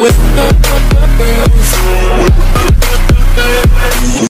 with